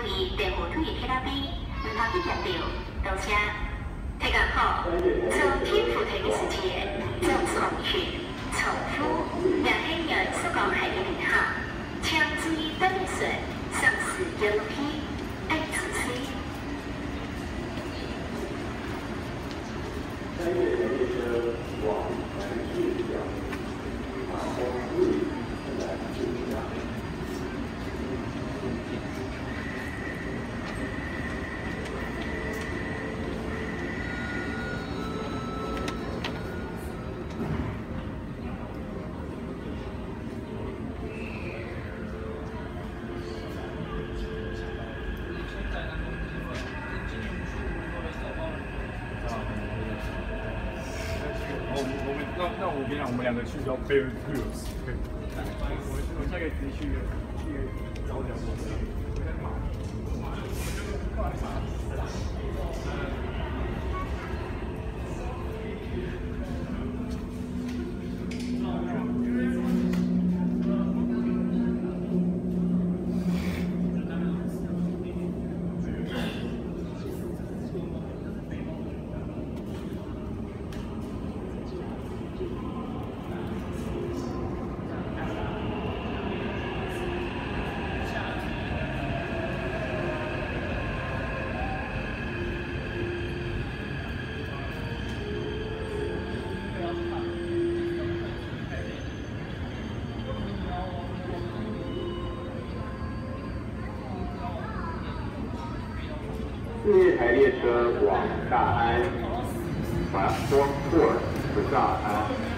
注意地火腿铁那边，唔通去夹掉。多谢。听讲好，从天府台的时间，从重庆、重复，两黑人所讲系的名号，请注意登船，上市有批，爱出水。三那那我跟你讲，我们两个去叫 Bear Grylls。我我下个直接去去找两个。四月台列车往大安，往 Fort Worth 大安。